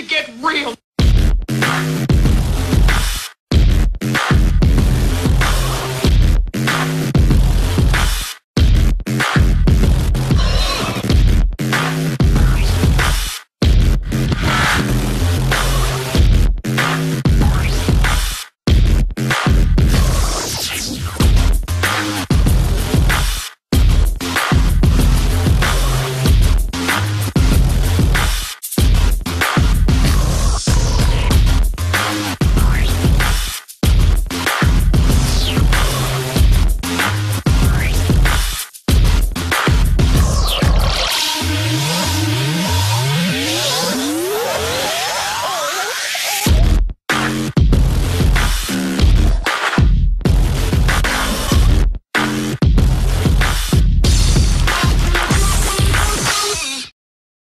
to get real.